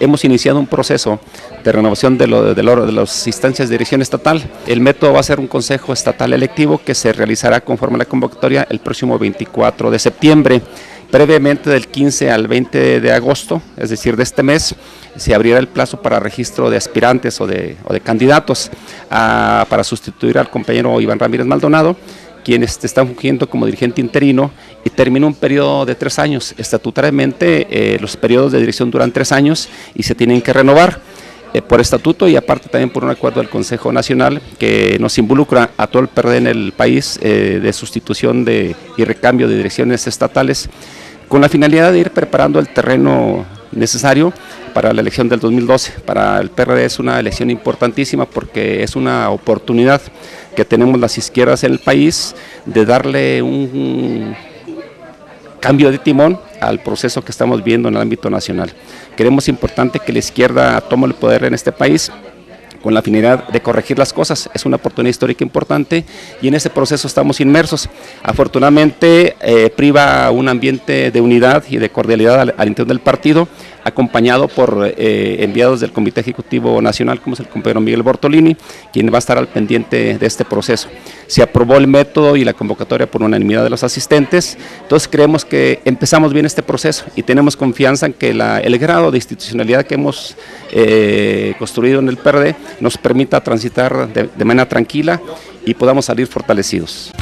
Hemos iniciado un proceso de renovación de, lo, de, de, las instancias de dirección estatal. El método va a ser un consejo estatal electivo que se realizará conforme a la convocatoria el próximo 24 de septiembre. Previamente del 15 al 20 de agosto, es decir, de este mes, se abrirá el plazo para registro de aspirantes o de, o de candidatos a, para sustituir al compañero Iván Ramírez Maldonado quienes están fungiendo como dirigente interino y termina un periodo de tres años. Estatutariamente eh, los periodos de dirección duran tres años y se tienen que renovar eh, por estatuto y aparte también por un acuerdo del Consejo Nacional que nos involucra a todo el PRD en el país eh, de sustitución de, y recambio de direcciones estatales con la finalidad de ir preparando el terreno necesario para la elección del 2012. Para el PRD es una elección importantísima porque es una oportunidad que tenemos las izquierdas en el país de darle un cambio de timón al proceso que estamos viendo en el ámbito nacional. Creemos importante que la izquierda tome el poder en este país con la finalidad de corregir las cosas. Es una oportunidad histórica importante y en ese proceso estamos inmersos. Afortunadamente eh, priva un ambiente de unidad y de cordialidad al, interior del partido acompañado por eh, enviados del Comité Ejecutivo Nacional, como es el compañero Miguel Bortolini, quien va a estar al pendiente de este proceso. Se aprobó el método y la convocatoria por unanimidad de los asistentes, entonces creemos que empezamos bien este proceso y tenemos confianza en que el grado de institucionalidad que hemos eh, construido en el PRD nos permita transitar de manera tranquila y podamos salir fortalecidos.